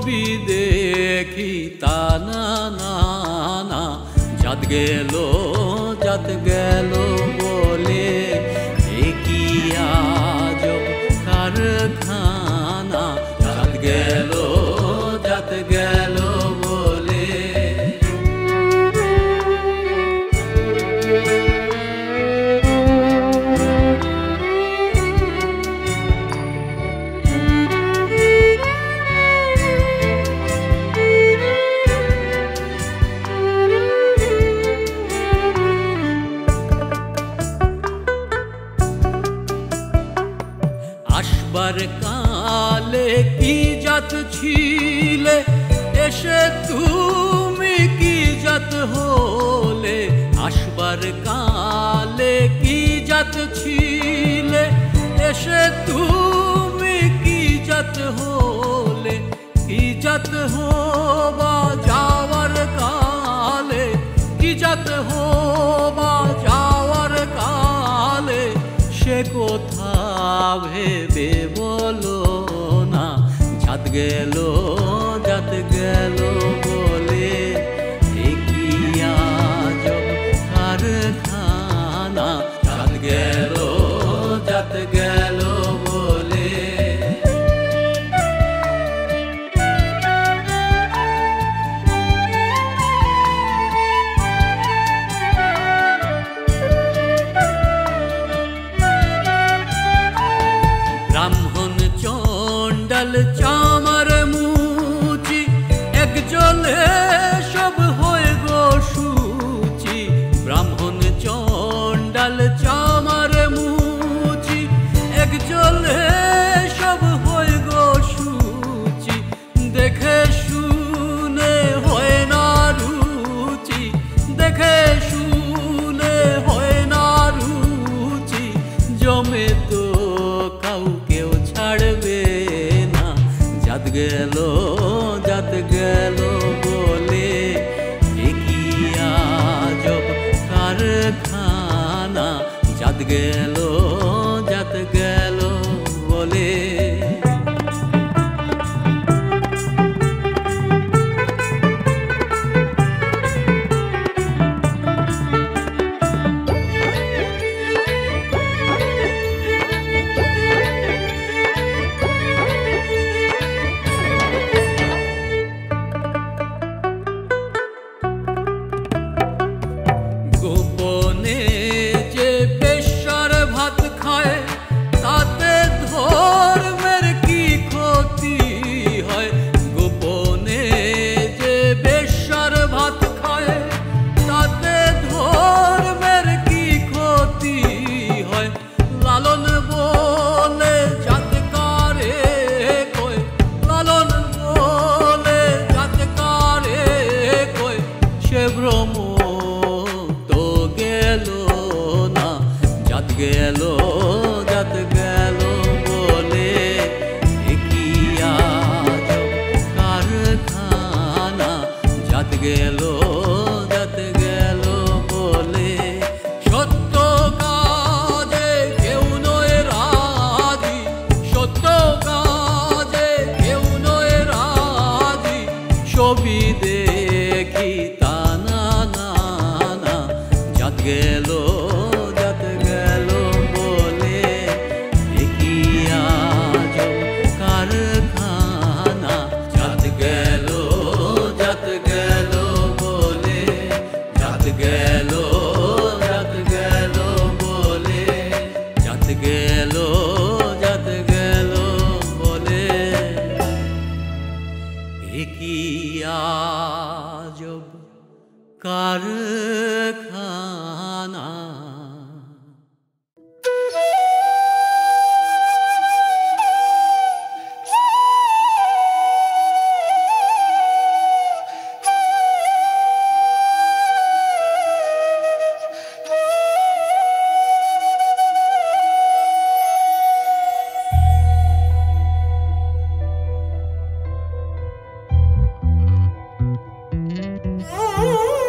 ছবি দেখি তা না না জাত গেল জাত গেল বলে আমার কালে কি জাত ছিলে? এসে তুমি কি জাত হলে? আসবার কালে কি জাত ছিলে? এসে তুমি কি জাত হলে? কি জাত হবা যাওয়ার কালে? কি জাত হবা যাওয়ার কালে? সে কোথা ভেবে গেলো রাত গেল বলে কি আজব কারখানা? চাঁদ গেল याद गेलो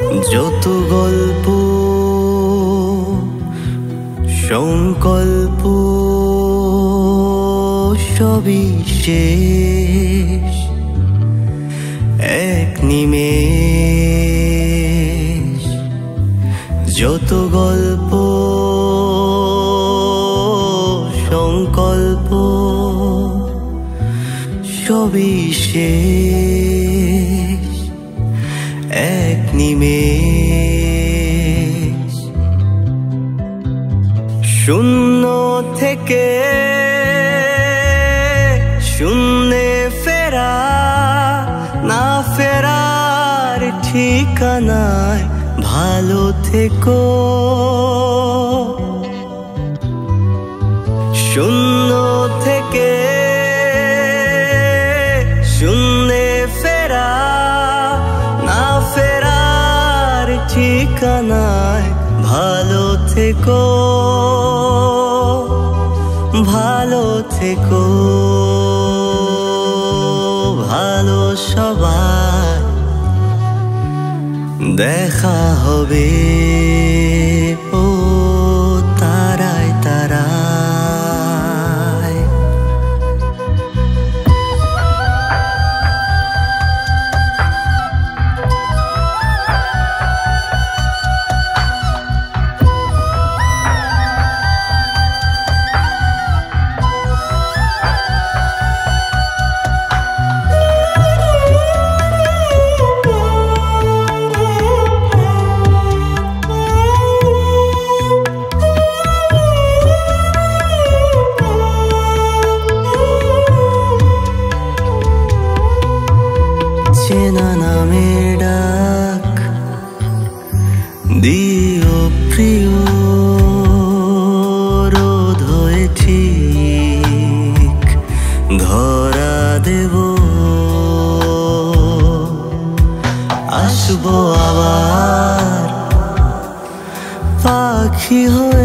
যত গল্প সংকল্প সবই শেষ। এক নিমে যত গল্প সংকল্প সবই শেষ। এক নিমেষ। শূন্য থেকে শূন্যে ফেরা না ফেরার ঠিকানায় ভালো থেকো। শূন্য থেকে থেকো ভালো থেকো ভালো সবাই দেখা হবে। साथी हो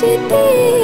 जिते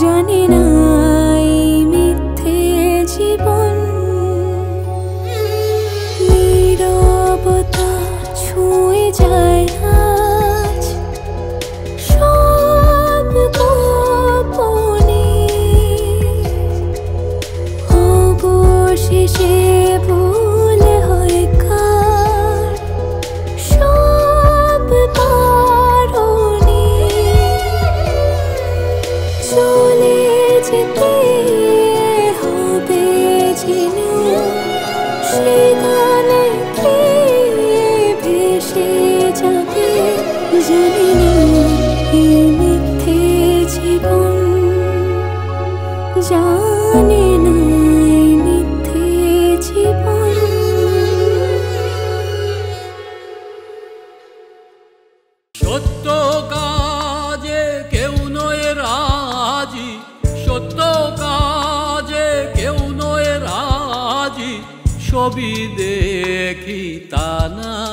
জানি না ছবি দেখি তা না